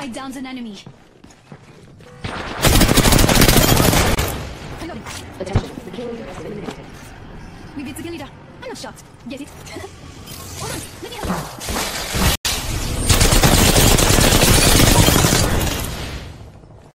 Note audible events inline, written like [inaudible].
I downed an enemy. Attention, the. We beat the killer. leader. I'm not shocked. Get it? [laughs]